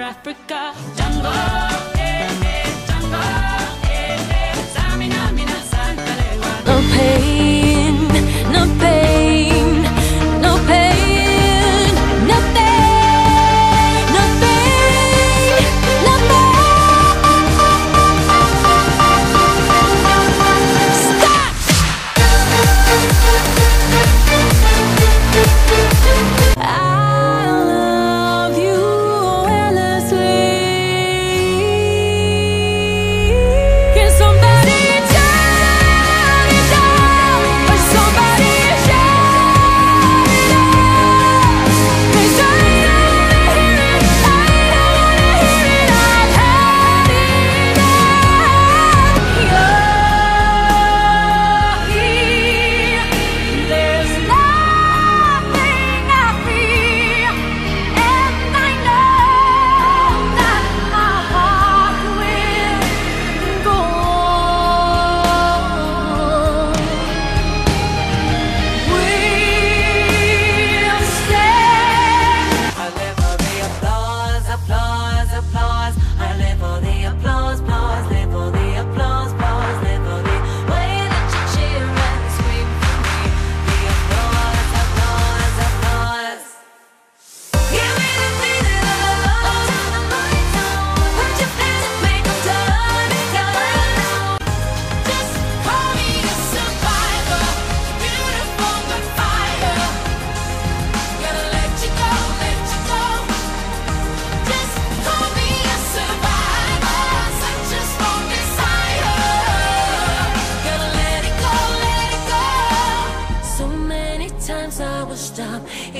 Africa. jungle.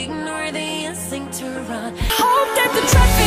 ignore the instinct to run. Hope that the truck.